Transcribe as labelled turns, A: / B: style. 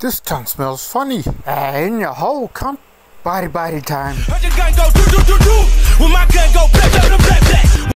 A: This tongue smells funny. Uh, in your whole cunt. Body, body time.